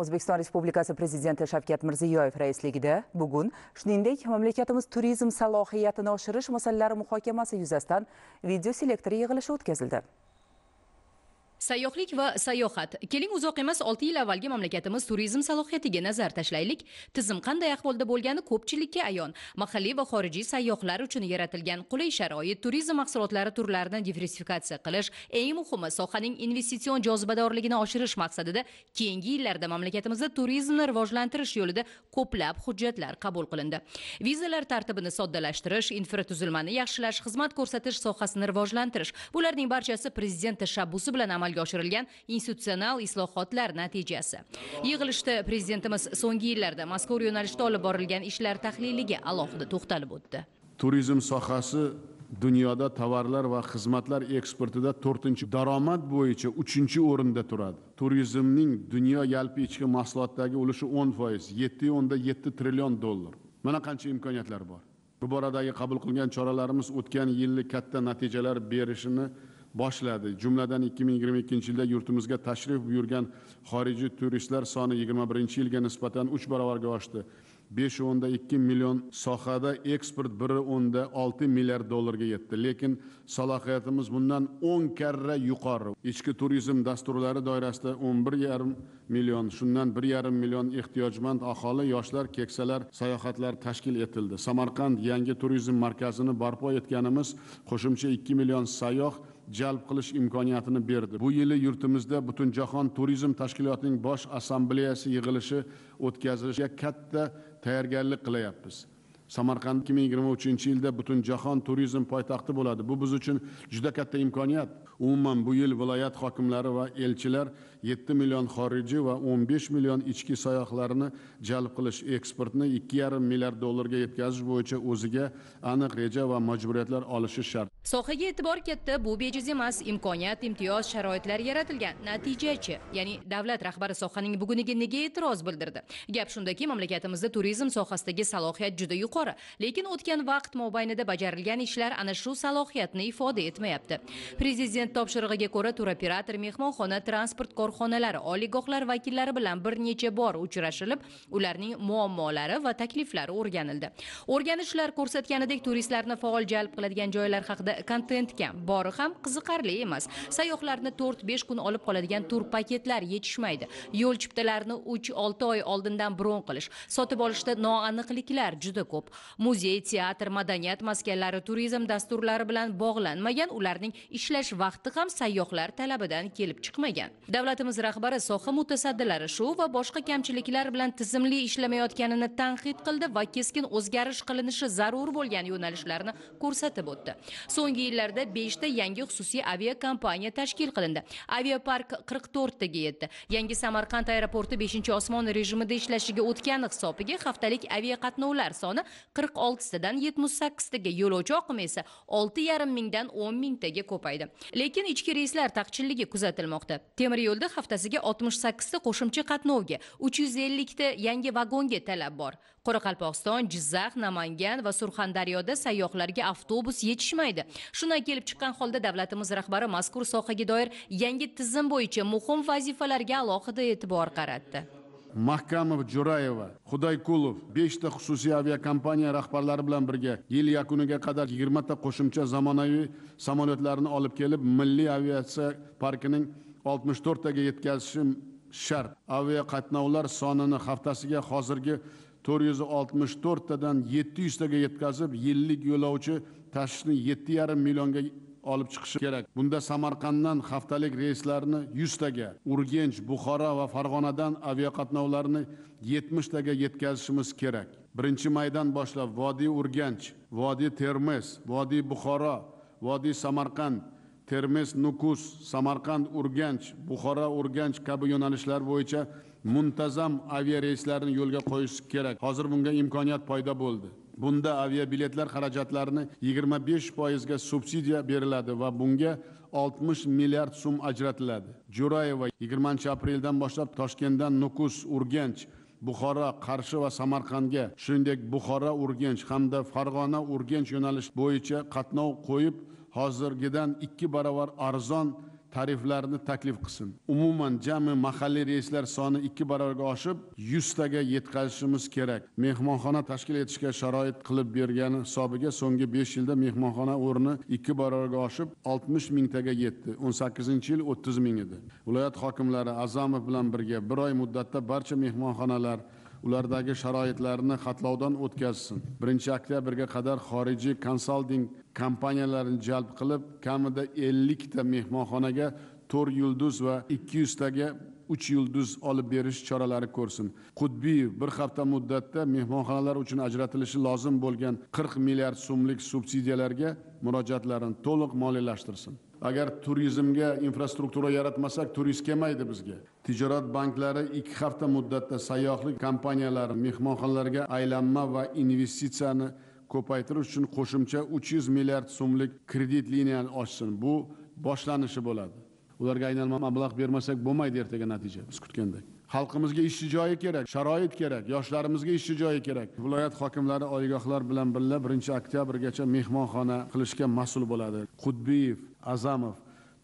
o'zbekiston respublikasi prezidenti shavkat mirziyoyev raisligida bugun shuningdek mamlakatimiz turizm salohiyatini oshirish masalalari muhokamasi yuzasidan video selektor yig'ilishi o'tkazildi. Sayyohlik va sayohat. Keling uzoq emas 6 yil avvalgi mamlakatimiz turizm salohiyatiga nazar tashlaylik. Tizim qanday ahvolda bo'lgani ko'pchilikka ayon. Mahalliy va xorijiy sayyohlar uchun yaratilgan qulay sharoit turizm mahsulotlari turlarini diversifikatsiya qilish eng muhimi sohaning investitsion jozibadorligini oshirish maqsadida keyingi yillarda mamlakatimizda turizmni rivojlantirish yo'lida ko'plab hujjatlar qabul qilindi. Vizalar tartibini soddalashtirish infratuzilmani yaxshilash xizmat ko'rsatish sohasini rivojlantirish. Bularning barchasi prezident tashabbusi bilan amalga amalga oshirilgan institutsional islohotlar natijasi. Yig'ilishda prezidentimiz so'nggi yillarda mazkur yo'nalishda olib borilgan ishlar tahliliga alohida to'xtalib o'tdi. Turizm sohasi dunyoda tovarlar va xizmatlar eksportida to'rtinchi daromad bo'yicha uchinchi o'rinda turadi. Turizmning dunyo yalpi ichki mahsulotdagi ulushi o'n foiz yetti o'nda yetti trillion dollar. Mana qancha imkoniyatlar bor? Bu boradagi qabul qilgan choralarimiz o'tgan yilni katta natijalar berishini boshladi. Jumladan 2022 yilda yurtimizga tashrif buyurgan xorijiy turistlar soni 21 yilga nisbatan 3 barobarga oshdi. 5.2 million sohada eksport 1.6 milliard dollarga yetdi. Lekin salohiyatimiz bundan 10 karra yuqori. Ichki turizm dasturlari doirasida 11,5 million shundan 1,5 million ehtiyojmand aholi yoshlar keksalar sayohatlar tashkil etildi. Samarqand yangi turizm markazini barpo etganimiz qo'shimcha 2 million sayyoh jalb qilish imkoniyatini berdi. Bu yili yurtimizda butunjahon turizm tashkilotining bosh assambleyasi yig'ilishi o'tkazilishga katta tayyorgarlik qilyapmiz samarqand ikki ming yigirma uchinchi yilda butunjahon turizm poytaxti bo'ladi. Bu biz uchun juda katta imkoniyat. Umuman bu yil viloyat hokimlari va elchilar yetti million xorijiy va o'n besh million ichki sayyohlarni jalb qilish eksportni ikki yarim milliard dollarga yetkazish bo'yicha o'ziga aniq reja va majburiyatlar olishi shart. Sohaga e'tibor katta bu bejiz emas imkoniyat imtiyoz sharoitlar yaratilgan. Natijachi ya'ni davlat rahbari sohaning buguniga nega e'tiroz bildirdi? Gap shundaki mamlakatimizda turizm sohasidagi salohiyat juda yuqori lekin o'tgan vaqt mobaynida bajarilgan ishlar ana shu salohiyatni ifoda etmayapti. Prezident topshirig'iga ko'ra turoperator mehmonxona transport korxonalari oliygohlar vakillari bilan bir necha bor uchrashilib ularning muammolari va takliflari o'rganildi. O'rganishlar ko'rsatganidek turistlarni faol jalb qiladigan joylar haqida kontent kam bori ham qiziqarli emas. Sayyohlarni to'rt besh kun olib qoladigan tur paketlar yetishmaydi. Yo'l chiptalarini uch olti oy oldindan bron qilish sotib olishda noaniqliklar juda ko'p. Muzey teatr madaniyat maskanlari turizm dasturlari bilan bog'lanmagan ularning ishlash vaqti ham sayyohlar talabidan kelib chiqmagan. Davlat davlatimiz rahbari soha mutasaddilari shu va boshqa kamchiliklar bilan tizimli ishlamayotganini tanqid qildi va keskin o'zgarish qilinishi zarur bo'lgan yo'nalishlarni ko'rsatib o'tdi. So'nggi yillarda beshta yangi xususiy aviakompaniya tashkil qilindi. Aviapark qirq to'rttaga yetdi. Yangi samarqand aeroporti beshinchi osmon rejimida ishlashiga o'tgani hisobiga haftalik aviaqatnovlar soni qirq oltitadan yetmish sakkiztaga yo'lovchi oqimi esa olti yarim mingdan o'n mingtaga ko'paydi. Lekin ichki reyslar taqchilligi kuzatilmoqda. Temir yo'lda haftasiga 68 ta qo'shimcha qatnovga 350 ta yangi vagonga talab bor. Qoraqalpog'iston jizzax namangan va surxondaryoda sayyohlarga avtobus yetishmaydi. Shundan kelib chiqqan holda davlatimiz rahbari mazkur sohaga doir yangi tizim bo'yicha muhim vazifalarga alohida e'tibor qaratdi. Mahkamov jo'rayeva xudoykulov beshta xususiy aviakompaniya rahbarlari bilan birga yil yakuniga qadar yigirmata qo'shimcha zamonaviy samolyotlarni olib kelib milliy aviatsiya parkining oltmish to'rttaga yetkazishim shart. Aviaqatnovlar sonini haftasiga hozirgi to'rt yuz oltmish to'rttadan yetti yuztaga yetkazib yillik yo'lovchi tashishni yetti yarim millionga olib chiqishi kerak. Bunda samarqanddan haftalik reyslarni yuztaga urgench buxoro va farg'onadan aviaqatnovlarni yetmishtaga yetkazishimiz kerak. Birinchi maydan boshlab vodiy urganch vodiy termiz vodiy buxoro vodiy samarqand termiz nukus samarqand urganch buxoro urganch kabi yo'nalishlar bo'yicha muntazam aviareyslarni yo'lga qo'yish kerak. Hozir bunga imkoniyat paydo bo'ldi. Bunda aviabiletlar xarajatlarini yigirma besh foizga subsidiya beriladi va bunga oltmish milliard so'm ajratiladi. Jo'rayeva yigirmanchi apreldan boshlab toshkentdan nukus urganch buxoro qarshi va samarqandga shuningdek buxoro urganch hamda farg'ona urganch yo'nalish bo'yicha qatnov qo'yib hozirgidan ikki barobar arzon tariflarni taklif qilsin. Umuman jami mahalliy reyslar soni ikki barobarga oshib yuztaga yetkazishimiz kerak. Mehmonxona tashkil etishga sharoit qilib bergani hisobiga so'nggi besh yilda mehmonxona o'rni ikki barobarga oshib oltmish mingtaga yetdi. O'n sakkizinchi yil o'ttiz ming edi. Viloyat hokimlari azamov bilan birga bir oy muddatda barcha mehmonxonalar ulardagi sharoitlarni xatlovdan o'tkazsin. Birinchi oktyabrga qadar xorijiy konsalting kompaniyalarini jalb qilib kamida ellikta mehmonxonaga to'rt yulduz va ikki yuztaga uch yulduz olib berish choralari ko'rsin. Qudbiyev bir hafta muddatda mehmonxonalar uchun ajratilishi lozim bo'lgan qirq milliard so'mlik subsidiyalarga murojaatlarini to'liq moliyalashtirsin. Agar turizmga infrastruktura yaratmasak turist kelmaydi bizga. Tijorat banklari ikki hafta muddatda sayyohlik kompaniyalari mehmonxonalarga aylanma va investitsiyani ko'paytirish uchun qo'shimcha uch yuz milliard so'mlik kredit liniyani ochsin. Bu boshlanishi bo'ladi. Ularga aylanma mablag' bermasak bo'lmaydi ertaga natija biz kutgandek xalqimizga ishchi joyi kerak sharoit kerak yoshlarimizga ishchi joyi kerak. Viloyat hokimlari oliygohlar bilan birga birinchi oktyabrgacha mehmonxona qilishga mas'ul bo'ladi. Qudbiyev azamov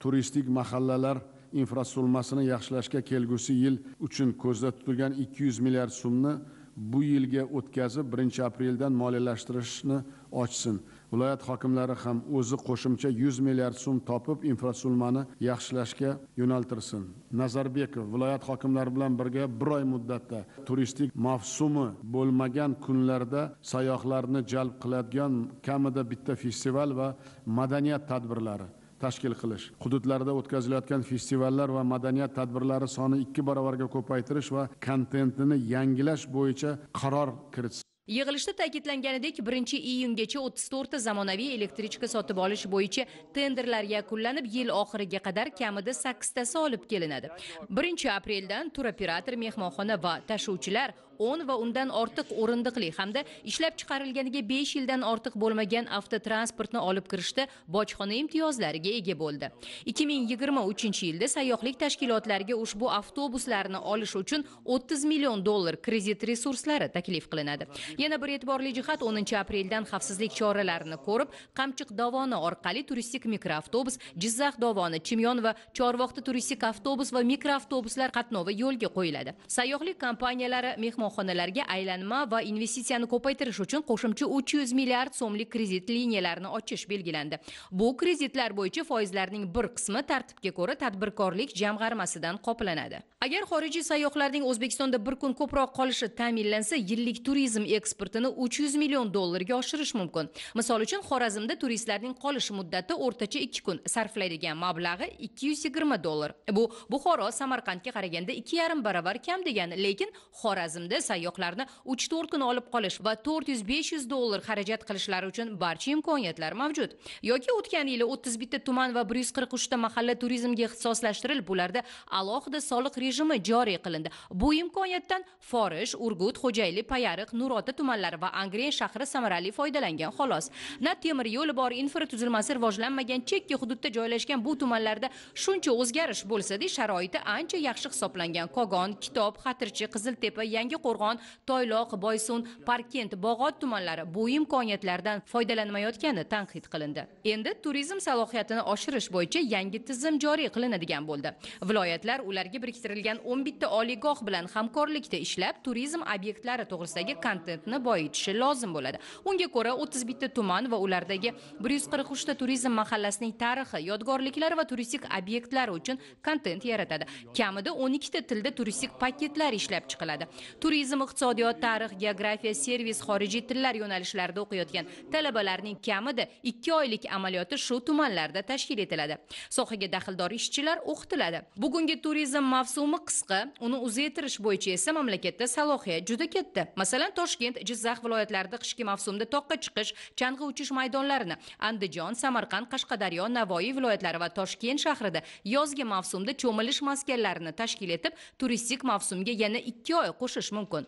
turistik mahallalar infratuzilmasini yaxshilashga kelgusi yil uchun ko'zda tutilgan ikki yuz milliard so'mni bu yilga o'tkazib 1 apreldan moliyalashtirishni ochsin. Viloyat hokimlari ham o'zi qo'shimcha 100 milliard so'm topib infratuzilmani yaxshilashga yo'naltirsin. Nazarbekov viloyat hokimlari bilan birga bir oy muddatda turistik mavsumi bo'lmagan kunlarda sayyohlarni jalb qiladigan kamida bitta festival va madaniyat tadbirlari tashkil qilish hududlarda o'tkazilayotgan festivallar va madaniyat tadbirlari soni ikki barobarga ko'paytirish va kontentini yangilash bo'yicha qaror kiritsin yig'ilishda ta'kidlanganidek birinchi iyungacha o'ttiz to'rtta zamonaviy elektrichka sotib olish bo'yicha tenderlar yakunlanib yil oxiriga qadar kamida sakkiztasi olib kelinadi. Birinchi apreldan turoperator mehmonxona va tashuvchilar o'n va undan ortiq o'rindiqli hamda ishlab chiqarilganiga besh yildan ortiq bo'lmagan avtotransportni olib kirishda bojxona imtiyozlariga ega bo'ldi. Ikki ming yigirma uchinchi yilda sayyohlik tashkilotlariga ushbu avtobuslarni olish uchun o'ttiz million dollar kredit resurslari taklif qilinadi. Yana bir e'tiborli jihat o'ninchi apreldan xavfsizlik choralarini ko'rib qamchiq dovoni orqali turistik mikroavtobus jizzax dovoni chimyon va chorvoqda turistik avtobus va mikroavtobuslar qatnovi yo'lga qo'yiladi. Sayyohlik kompaniyalari mehmonxonalarga aylanma va investitsiyani ko'paytirish uchun qo'shimcha uch yuz milliard so'mlik kredit liniyalarini ochish belgilandi. Bu kreditlar bo'yicha foizlarning bir qismi tartibga ko'ra tadbirkorlik jamg'armasidan qoplanadi. Agar xorijiy sayyohlarning o'zbekistonda bir kun ko'proq qolishi ta'minlansa yillik turizm eksportini uch yuz million dollarga oshirish mumkin. Misol uchun xorazmda turistlarning qolish muddati o'rtacha ikki kun sarflaydigan mablag'i ikki yuz yigirma dollar. Bu buxoro samarqandga qaraganda ikki yarim kam degani lekin xorazmda sayyohlarni uch to'rt kun olib qolish va to'rt yuz besh yuz dollar xarajat qilishlari uchun barcha imkoniyatlar mavjud. Yoki o'tgan yili o'ttiz bitta tuman va bir yuz qirq uchta mahalla turizmga ixtisoslashtirilib ularda alohida soliq rejimi joriy qilindi. Bu imkoniyatdan forish urgut xo'jayli payariq nurota tumanlari va angren shahri samarali foydalangan xolos. Na temir yo'li bor infratuzilmasi rivojlanmagan chekka hududda joylashgan bu tumanlarda shuncha o'zgarish bo'lsada sharoiti ancha yaxshi hisoblangan. Kogon kitob xatirchi qiziltepa yangi qo'rg'on toyloq boysun parkent bog'ot tumanlari bu imkoniyatlardan foydalanmayotgani tanqid qilindi. Endi turizm salohiyatini oshirish bo'yicha yangi tizim joriy qilinadigan bo'ldi. Viloyatlar ularga biriktirilgan o'n bitta oliygoh bilan hamkorlikda ishlab turizm obyektlari to'g'risidagi kontentni boyitishi lozim bo'ladi. Unga ko'ra o'ttiz bitta tuman va ulardagi bir yuz qirq uchta turizm mahallasining tarixi yodgorliklari va turistik obyektlari uchun kontent yaratadi. Kamida o'n ikkita tilda turistik paketlar ishlab chiqiladi. Turizm iqtisodiyot tarix geografiya servis xorijiy tillar yo'nalishlarida o'qiyotgan talabalarning kamida ikki oylik amaliyoti shu tumanlarda tashkil etiladi. Sohaga daxldor ishchilar o'qitiladi. Bugungi turizm mavsumi qisqa uni uzaytirish bo'yicha esa mamlakatda salohiyat juda katta. Masalan toshkent jizzax viloyatlarida qishki mavsumda toqqa chiqish chang'i uchish maydonlarini andijon samarqand qashqadaryo navoiy viloyatlari va toshkent shahrida yozgi mavsumda cho'milish maskanlarini tashkil etib turistik mavsumga yana ikki oy qo'shish mumkin. Mumkin.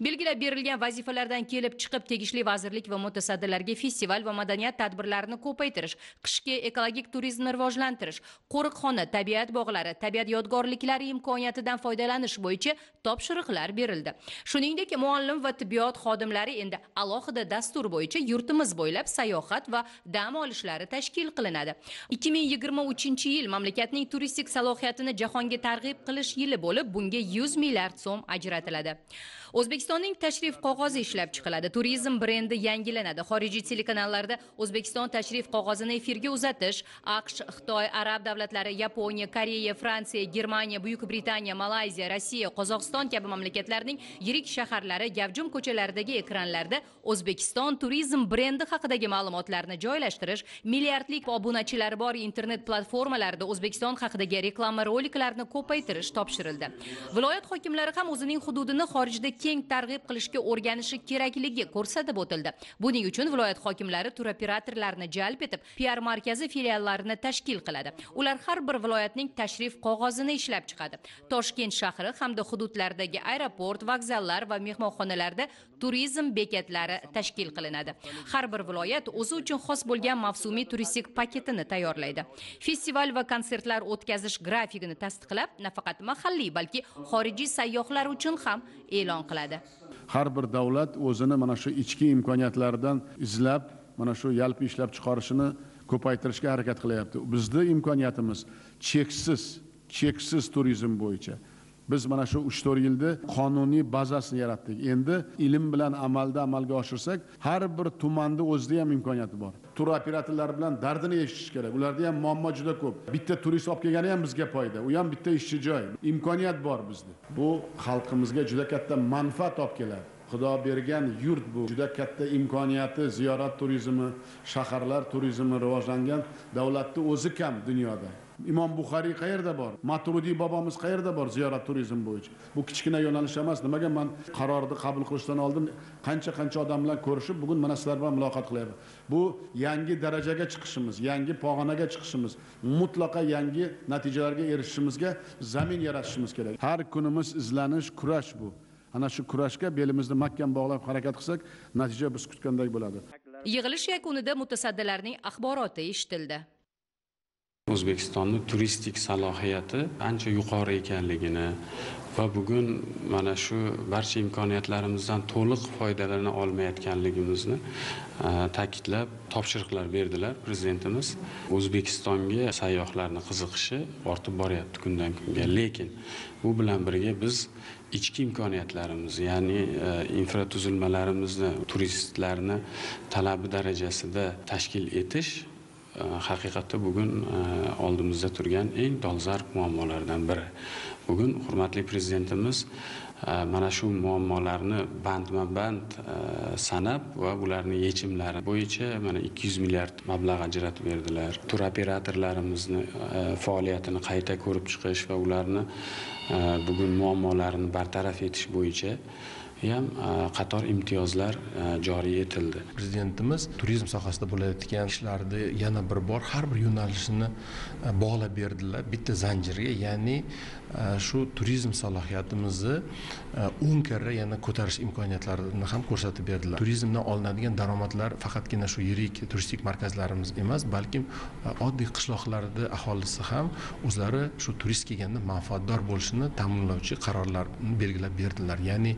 Belgilab berilgan vazifalardan kelib chiqib tegishli vazirlik va mutasaddilarga festival va madaniyat tadbirlarini ko'paytirish qishki ekologik turizmni rivojlantirish qo'riqxona tabiat bog'lari tabiat yodgorliklari imkoniyatidan foydalanish bo'yicha topshiriqlar berildi. Shuningdek muallim va tibbiyot xodimlari endi alohida dastur bo'yicha yurtimiz bo'ylab sayohat va dam olishlari tashkil qilinadi. ikki ming yigirma uchinchi yil mamlakatning turistik salohiyatini jahonga targ'ib qilish yili bo'lib bunga yuz milliard so'm ajratiladi. O'zbekistonning tashrif qog'ozi ishlab chiqiladi. Turizm brendi yangilanadi. Xorijiy telekanallarda o'zbekiston tashrif qog'ozini efirga uzatish aqsh xitoy arab davlatlari yaponiya koreya fransiya germaniya buyuk britaniya malayziya rossiya qozog'iston kabi mamlakatlarning yirik shaharlari gavjum ko'chalaridagi ekranlarda o'zbekiston turizm brendi haqidagi ma'lumotlarni joylashtirish milliardlik obunachilari bor internet platformalarida o'zbekiston haqidagi reklama roliklarini ko'paytirish topshirildi. Viloyat hokimlari ham o'zining hududini xorijda keng targ'ib qilishga o'rganishi kerakligi ko'rsatib o'tildi. Buning uchun viloyat hokimlari turoperatorlarni jalb etib piar markazi filiallarini tashkil qiladi. Ular har bir viloyatning tashrif qog'ozini ishlab chiqadi. Toshkent shahri hamda hududlardagi aeroport vokzallar va mehmonxonalarda turizm bekatlari tashkil qilinadi. Har bir viloyat o'zi uchun xos bo'lgan mavsumiy turistik paketini tayyorlaydi. Festival va konsertlar o'tkazish grafikini tasdiqlab nafaqat mahalliy balki xorijiy sayyohlar uchun ham e'lon qiladi. Har bir davlat o'zini mana shu ichki imkoniyatlaridan izlab mana shu yalpi ishlab chiqarishini ko'paytirishga harakat qilyapti. Bizni imkoniyatimiz cheksiz cheksiz turizm bo'yicha. Biz mana shu uch to'rt yilda qonuniy bazasini yaratdik. Endi ilm bilan amalda amalga oshirsak har bir tumanni o'zida ham imkoniyati bor. Tur operatorlari bilan dardini eshitish kerak. Ularda ham muammo juda ko'p. Bitta turist olib kelgani ham bizga foyda. U ham bitta ishchi joy. Imkoniyat bor bizda. Bu xalqimizga juda katta manfaat olib keladi. Xudo bergan yurt bu. Juda katta imkoniyati ziyorat turizmi shaharlar turizmi rivojlangan davlatni o'zi kam dunyoda. Imom buxoriy qayerda bor? Maturidiy bobomiz qayerda bor ziyorat turizm bo'yicha? Bu kichkina yo'nalish emas. Nimaga man qarorni qabul qilishdan oldin qancha qancha odam bilan ko'rishib bugun mana sizlar bilan muloqot qilyapman. Bu yangi darajaga chiqishimiz yangi pog'onaga chiqishimiz mutlaqo yangi natijalarga erishishimizga zamin yaratishimiz kerak. Har kunimiz izlanish kurash bu. Ana shu kurashga belimizni mahkam bog'lab harakat qilsak natija biz kutgandek bo'ladi. Yig'ilish yakunida mutasaddilarning axboroti eshitildi. O'zbekistonni turistik salohiyati ancha yuqori ekanligini va bugun mana shu barcha imkoniyatlarimizdan to'liq foydalana olmayotganligimizni e, ta'kidlab topshiriqlar berdilar prezidentimiz. O'zbekistonga sayyohlarni qiziqishi ortib boryapti kundan kunga. Lekin bu bilan birga biz ichki imkoniyatlarimiz ya'ni e, infratuzilmalarimizni turistlarni talabi darajasida tashkil etish Э, haqiqatda bugun э, oldimizda turgan eng dolzarb muammolardan biri. Bugun hurmatli prezidentimiz э, mana shu muammolarni bandma band sanab va ularni yechimlari bo'yicha mana ikki yuz milliard mablag' ajratib berdilar. Turoperatorlarimizni e, faoliyatini qayta ko'rib chiqish va ularni e, bugun muammolarini bartaraf etish bo'yicha ham e, qator imtiyozlar e, joriy etildi. Prezidentimiz turizm sohasida bo'layotgan ishlarni yana bir bor har bir yo'nalishini e, bog'lab berdilar. Bitta zanjirga ya'ni shu turizm salohiyatimizni o'n karra yana ko'tarish imkoniyatlarini ham ko'rsatib berdilar. Turizmdan olinadigan daromadlar faqatgina shu yirik turistik markazlarimiz emas balkim oddiy qishloqlarni aholisi ham o'zlari shu turist kelganda manfaatdor bo'lishini ta'minlovchi qarorlarni belgilab berdilar. Ya'ni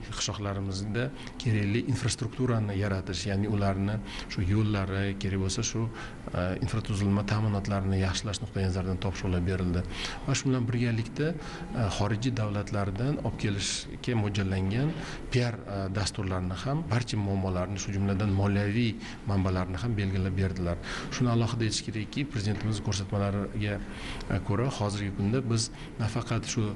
shaharlarimizda kerakli infrastrukturani yaratish ya'ni ularni shu yo'llari kerak bo'lsa shu e, infratuzilma ta'minotlarini yaxshilash nuqtai nazaridan topshiriqlar berildi. Va shu bilan birgalikda e, xorijiy davlatlardan olib kelishga mo'ljallangan piar e, dasturlarini ham barcha muammolarni shu jumladan moliyaviy manbalarni ham belgilab berdilar. Shuni alohida aytish kerakki prezidentimiz ko'rsatmalariga ko'ra hozirgi kunda biz nafaqat shu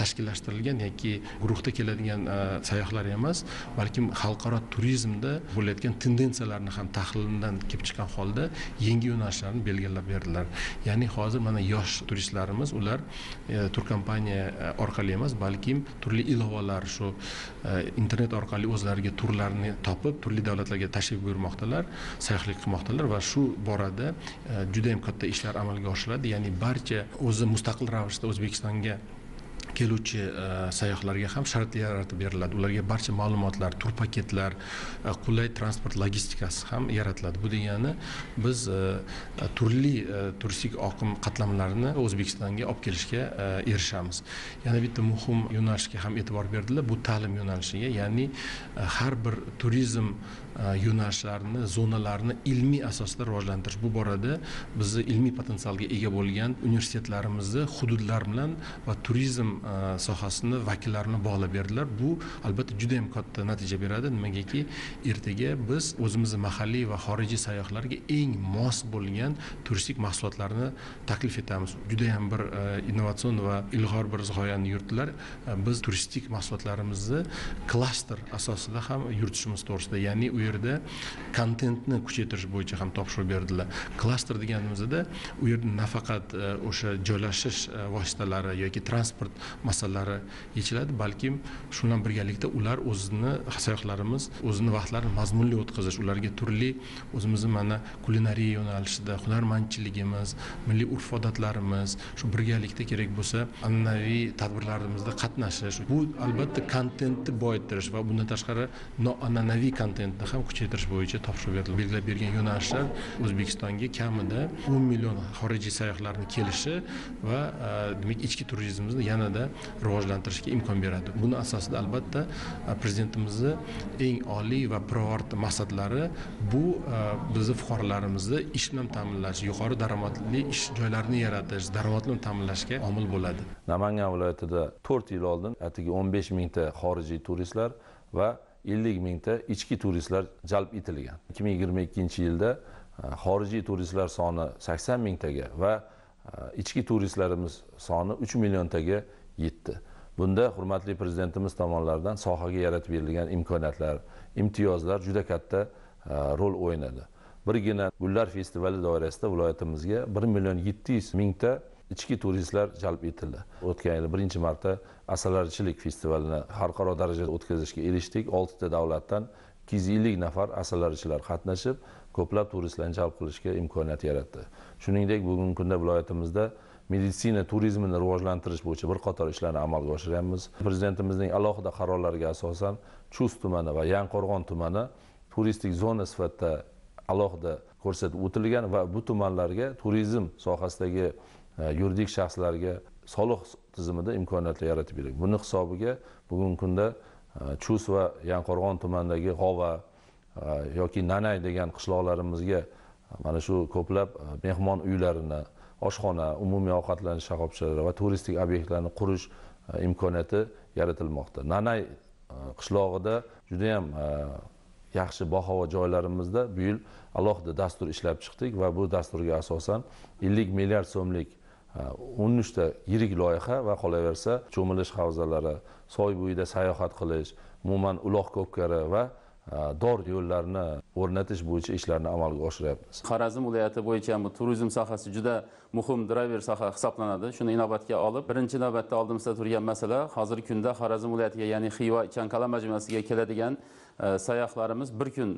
tashkillashtirilgan yoki guruhda keladigan sayyohlar emas balkim xalqaro turizmda bo'layotgan tendensiyalarni ham tahlilidan kelib chiqqan holda yangi yo'nalishlarni belgilab berdilar. Ya'ni hozir mana yosh turistlarimiz ular e, turkompaniya e, orqali emas balkim turli ilovalar shu e, internet orqali o'zlariga turlarni topib turli davlatlarga tashrif buyurmoqdalar sayyohlik qilmoqdalar va shu borada judayam katta ishlar amalga oshiriladi ya'ni barcha o'zi mustaqil ravishda o'zbekistonga keluvchi e, sayyohlarga ham shartli yaratib beriladi. Ularga barcha ma'lumotlar tur paketlar e, qulay transport logistikasi ham yaratiladi. Bu degani biz e, turli turistik oqim qatlamlarini o'zbekistonga olib kelishga erishamiz. Yana bitta muhim yo'nalishga ham e'tibor berdilar. Bu ta'lim yo'nalishiga ya'ni har bir turizm yo'nalishlarini zonalarini ilmiy asosda rivojlantirish. Bu borada bizni ilmiy potensialga ega bo'lgan universitetlarimizni hududlar bilan va turizm E, sohasini vakillarini bog'lab berdilar. Bu albatta juda yam katta natija beradi. Nimagaki ertaga biz o'zimizni mahalliy va xorijiy sayyohlarga eng mos bo'lgan turistik mahsulotlarni taklif etamiz. Juda yam bir e, innovatsion va ilg'or bir g'oyani yuritdilar. E, biz turistik mahsulotlarimizni klaster asosida ham yuritishimiz to'g'risida ya'ni u yerda kontentni kuchaytirish bo'yicha ham topshiriq berdilar. Klaster deganimizda u yerda nafaqat o'sha joylashish vositalari yoki transport masalalari yechiladi balkim shu bilan birgalikda ular o'zini sayyohlarimiz o'zini vaqtlarini mazmunli o'tkazish ularga turli o'zimizni mana kulinariya yo'nalishida hunarmandchiligimiz milliy urf odatlarimiz shu birgalikda kerak bo'lsa an'anaviy tadbirlarimizda qatnashish bu albatta kontentni boyitirish va bundan tashqari noan'anaviy kontentni ham kuchaytirish bo'yicha topshiriq berildi belgilab bergan yo'nalishlar o'zbekistonga kamida o'n million xorijiy sayyohlarni kelishi va e, demak ichki turizmimizni yanada rivojlantirishga imkon beradi. Buni asosida albatta e, prezidentimizni eng oliy va pirovard maqsadlari bu e, bizni fuqarolarimizni ish bilan ta'minlash yuqori daromadli ish joylarini yaratish daromadni ta'minlashga omil bo'ladi. Namangan viloyatida to'rt yil oldin atigi o'n besh mingta xorijiy turistlar va ellik mingta ichki turistlar jalb etilgan. ikki ming yigirma ikkinchi yilda e, xorijiy turistlar soni sakson mingtaga va ichki turistlarimiz soni uch milliontaga yetdi. Bunda hurmatli prezidentimiz tomonidan sohaga yaratib berilgan imkoniyatlar imtiyozlar juda katta e, rol o'ynadi. Birgina gullar festivali doirasida viloyatimizga bir million yetti yuz mingta ichki turistlar jalb etildi. O'tgan yili birinchi marta asalarichilik festivalini xalqaro darajada o'tkazishga erishdik. Oltita davlatdan ikki yuz ellik nafar asalarichilar qatnashib ko'plab turistlarni jalb qilishga imkoniyat yaratdi. Shuningdek bugungi kunda viloyatimizda meditsina turizmini rivojlantirish bo'yicha bir qator ishlarni amalga oshiryapmiz prezidentimizning alohida qarorlariga asosan chust tumani va yangiqo'rg'on tumani turistik zona sifatida alohida ko'rsatib o'tilgan va bu tumanlarga turizm sohasidagi e, yuridik shaxslarga soliq tizimida imkoniyatlar yaratib berdik. Buni hisobiga bugungi kunda e, chus va yangiqo'rg'on tumanidagi g'ova e, yoki nanay degan qishloqlarimizga mana shu ko'plab mehmon uylarini oshxona umumiy ovqatlanish shoxobchalari va turistik obyektlarni qurish e, imkoniyati yaratilmoqda. Nanay e, qishlog'ida judayam e, yaxshi bahavo joylarimizda bu yil alohida dastur ishlab chiqdik va bu dasturga asosan ellik milliard so'mlik o'n uchta yirik loyiha va qolaversa cho'milish havzalari soy bo'yida sayohat qilish umuman uloq ko'pkari va Э, dor yo'llarni o'rnatish bo'yicha ishlarni amalga oshiryapmiz xorazm viloyati bo'yicha turizm sohasi juda muhim driver soha hisoblanadi. Shuni inobatga olib birinchi navbatda oldimizda turgan masala hozirgi kunda xorazm viloyatiga ya'ni xiva chankala majmuasiga keladigan e, sayyohlarimiz bir kun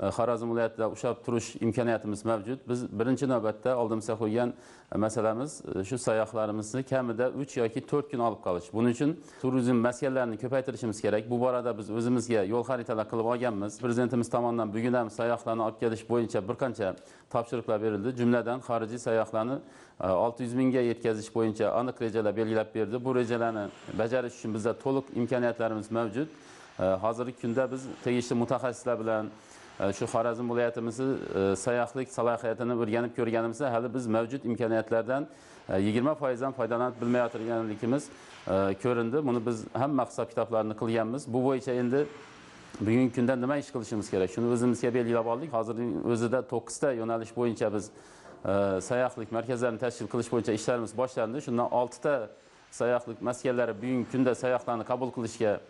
Э, xorazm viloyatida ushlab turish imkoniyatimiz mavjud. Biz birinchi navbatda oldimizga qo'ygan e, masalamiz e, shu sayyohlarimizni kamida uch yoki to'rt kun olib qolish. Buning uchun turizm maskanlarini ko'paytirishimiz kerak. Bu borada biz o'zimizga yo'l xaritalar qilib olganmiz. Prezidentimiz tomonidan bugun ham sayyohlarni olib kelish bo'yicha bir qancha topshiriqlar berildi. Jumladan xorijiy sayyohlarni e, olti yuz mingga yetkazish bo'yicha aniq rejalar belgilab berdi. Bu rejalarni bajarish uchun bizda to'liq imkoniyatlarimiz mavjud. Hozirgi kunda biz tegishli mutaxassislar bilan shu xorazm viloyatimizni e, sayyohlik salohiyatini o'rganib ko'rganimizda hali biz mavjud imkoniyatlardan e, yigirma foizdan foydalanib bilmayotganligimiz e, ko'rindi. Buni biz hamma hisob kitoblarini qilganmiz. Bu bo'yicha endi bugungi kunda nima ish qilishimiz kerak? Shuni o'zimizga belgilab oldik. Hozirning o'zida to'qqizta yo'nalish bo'yicha biz sayyohlik markazlarini tashkil qilish bo'yicha ishlarimiz boshlandi. Shundan oltita sayyohlik maskanlari bugungi kunda sayyohlarni qabul qilishga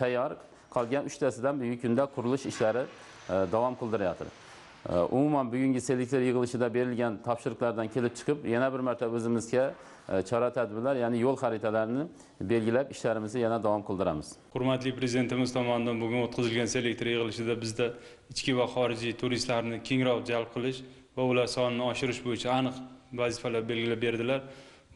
tayyor. Qolgan uchtasidan bugungi kunda qurilish ishlari davom qildiryapti umuman bugungi selektor yig'ilishida berilgan topshiriqlardan kelib chiqib yana bir marta o'zimizga chora tadbirlar ya'ni yo'l xaritalarini belgilab ishlarimizni yana davom qildiramiz hurmatli prezidentimiz tomonidan bugun o'tkazilgan selektor yig'ilishida bizda ichki va xorijiy turistlarni kengroq jalb qilish va ular sonini oshirish bo'yicha aniq vazifalar belgilab berdilar.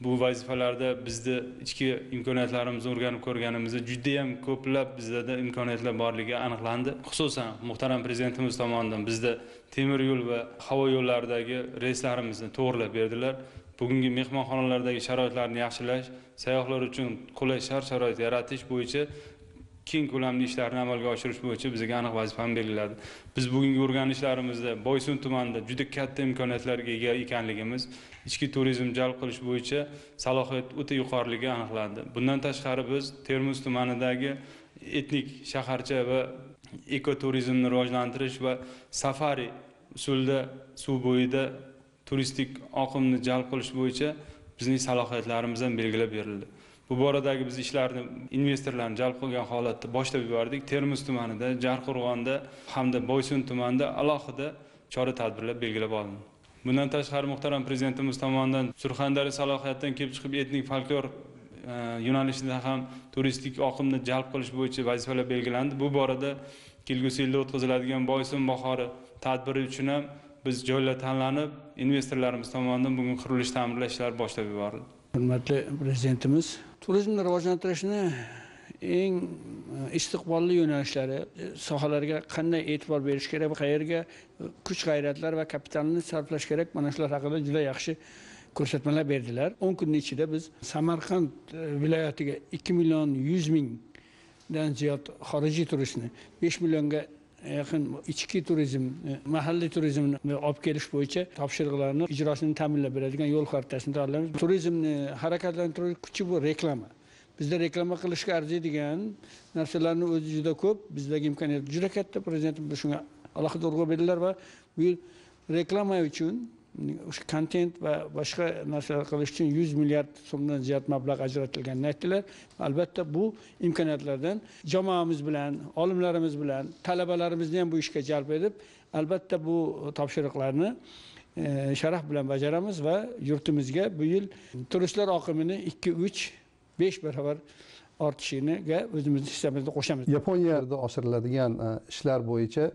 Bu vazifalarda bizni ichki imkoniyatlarimizni o'rganib ko'rganimizda judayam ko'plab bizlarda imkoniyatlar borligi aniqlandi. Xususan muhtaram prezidentimiz tomonidan bizda temir yo'l va havo yo'llaridagi reyslarimizni to'g'irlab berdilar. Bugungi mehmonxonalardagi sharoitlarni yaxshilash sayyohlar uchun qulay shart sharoit yaratish bo'yicha keng ko'lamli ishlarni amalga oshirish bo'yicha bizga aniq vazifani belgiladi biz bugungi o'rganishlarimizda boysun tumanida juda katta imkoniyatlarga ega ekanligimiz ichki turizm jalb qilish bo'yicha salohiyat o'ta yuqoriligi aniqlandi. Bundan tashqari biz termiz tumanidagi etnik shaharcha va ekoturizmni rivojlantirish va safari usulida suv bo'yida turistik oqimni jalb qilish bo'yicha bizning salohiyatlarimiz ham belgilab berildi. Bu boradagi biz ishlarni investorlarni jalb qilgan holatda boshlab yubordik. Termiz tumanida jarqo'rg'onda hamda boysun tumanida alohida chora tadbirlar belgilab olindi. Bundan tashqari muhtaram prezidentimiz tomonidan surxondaryo salohiyatdan kelib chiqib etnik folklor e, yo'nalishida ham turistik oqimni jalb qilish bo'yicha vazifalar belgilandi. Bu borada kelgusi yilda o'tkaziladigan boysun bahori tadbiri uchun ham biz joylar tanlanib investorlarimiz tomonidan bugun qurilish ta'mirlash ishlari boshlab yuborildi. Hurmatli prezidentimiz turizmni rivojlantirishni eng e, istiqbolli yo'nalishlari e, sohalarga qanday e'tibor berish kerak qayerga e, kuch g'ayratlar va kapitalni sarflash kerak mana shular haqida juda yaxshi ko'rsatmalar berdilar. o'n kunni ichida biz samarqand viloyatiga ikki million yuz mingdan ziyod xorijiy turistni besh millionga yaqin ichki turizm e, mahalliy turizmni olib kelish bo'yicha topshiriqlarni ijrosini ta'minlab beradigan yo'l xaritasini tayyorlaymiz. Turizmni harakatlantiruvchi kuchi bu reklama. Bizda reklama qilishga arziydigan narsalarni o'zi juda ko'p. Bizdagi imkoniyat juda katta. Prezidentimiz shunga alohida urg'u berdilar va bu yil reklama uchun o'sha kontent va boshqa narsalar qilish uchun yuz milliard so'mdan ziyod mablag' ajratilganini aytdilar. Albatta bu imkoniyatlardan jamoamiz bilan olimlarimiz bilan talabalarimizni ham bu ishga jalb etib albatta bu topshiriqlarni e, sharaf bilan bajaramiz va yurtimizga bu yil turistlar oqimini ikki uch besh barobar ortishiga o'zimizni hissamizni qo'shamiz. Yaponiyada oshiriladigan e, ishlar bo'yicha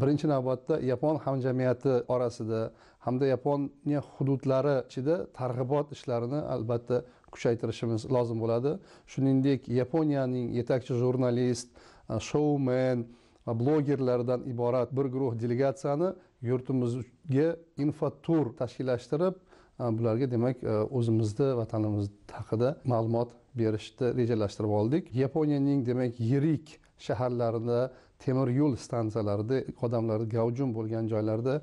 birinchi navbatda yapon hamjamiyati orasida hamda yaponiya hududlari ichida targ'ibot ishlarini albatta kuchaytirishimiz lozim bo'ladi. Shuningdek yaponiyaning yetakchi jurnalist shoumen va blogerlardan iborat bir guruh delegatsiyani yurtimizga infotur tashkillashtirib bularga demak o'zimizni vatanimiz haqida ma'lumot berishni rejalashtirib oldik. Yaponiyaning demak yirik shaharlarida temir yo'l stansiyalarida odamlar gavjum bo'lgan joylarda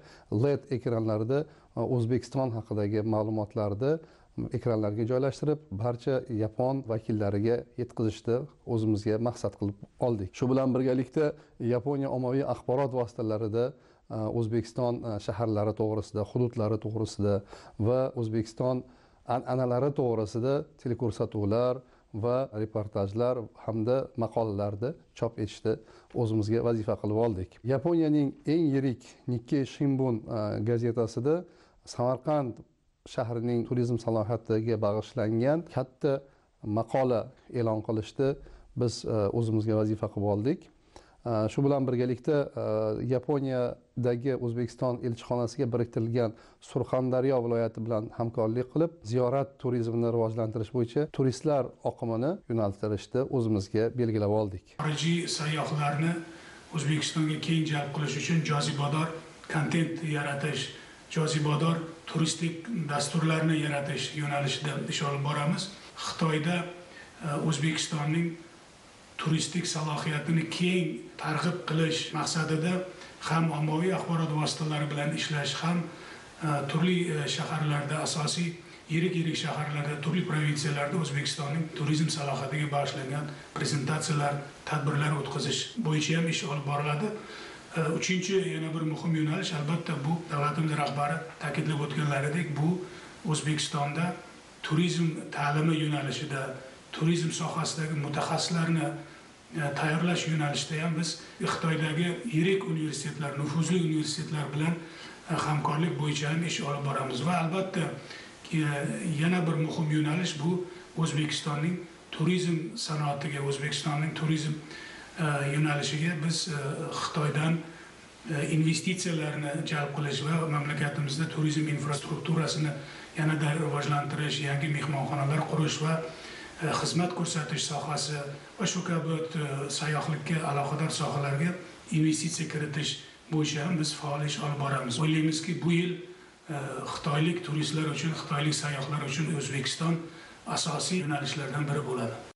led ekranlarda e, o'zbekiston haqidagi ma'lumotlarni ekranlarga joylashtirib barcha yapon vakillariga yetkazishni o'zimizga maqsad qilib oldik. Shu bilan birgalikda yaponiya ommaviy axborot vositalarida e, o'zbekiston e, shaharlari to'g'risida hududlari to'g'risida va o'zbekiston an'analari to'g'risida teleko'rsatuvlar va reportajlar hamda maqolalarni chop etishni o'zimizga vazifa qilib oldik. Yaponiyaning eng yirik nikkei shimbun e, gazetasida samarqand shahrining turizm salohiyatiga bag'ishlangan katta maqola e'lon qilishni biz e, o'zimizga vazifa qilib oldik. Shu bilan birgalikda e, yaponiyadagi o'zbekiston elchixonasiga biriktirilgan surxondaryo viloyati bilan hamkorlik qilib ziyorat turizmini rivojlantirish bo'yicha turistlar oqimini yo'naltirishni o'zimizga belgilab oldik. Xorijiy sayyohlarni o'zbekistonga keng jalb qilish uchun jozibador kontent yaratish jozibador turistik dasturlarni yaratish yo'nalishida ish olib boramiz. Xitoyda e, o'zbekistonning turistik salohiyatini keng targ'ib qilish maqsadida ham ommaviy axborot vositalari bilan ishlash ham e, turli e, shaharlarda asosiy yirik yirik shaharlarda turli provinsiyalarda o'zbekistonning turizm salohiyatiga bag'ishlangan prezentatsiyalar tadbirlar o'tkazish bo'yicha ham ish olib boriladi. E, uchinchi yana bir muhim yo'nalish albatta bu davlatimiz rahbari ta'kidlab o'tganlaridek bu o'zbekistonda turizm ta'limi yo'nalishida turizm sohasidagi mutaxassislarni e, tayyorlash yo'nalishida ham biz xitoydagi yirik universitetlar nufuzli universitetlar bilan e, hamkorlik bo'yicha ham ish olib boramiz. Va albatta e, yana bir muhim yo'nalish bu o'zbekistonning turizm sanoatiga o'zbekistonning turizm yo'nalishiga biz xitoydan investitsiyalarni jalb qilish va mamlakatimizda turizm infrastrukturasini yanada rivojlantirish yangi mehmonxonalar qurish va xizmat ko'rsatish sohasi va shu kabi sayyohlikka aloqador sohalarga investitsiya kiritish bo'yicha ham biz faol ish olib boramiz o'ylaymizki bu yil xitoylik turistlar uchun xitoylik sayyohlar uchun o'zbekiston asosiy yo'nalishlardan biri bo'ladi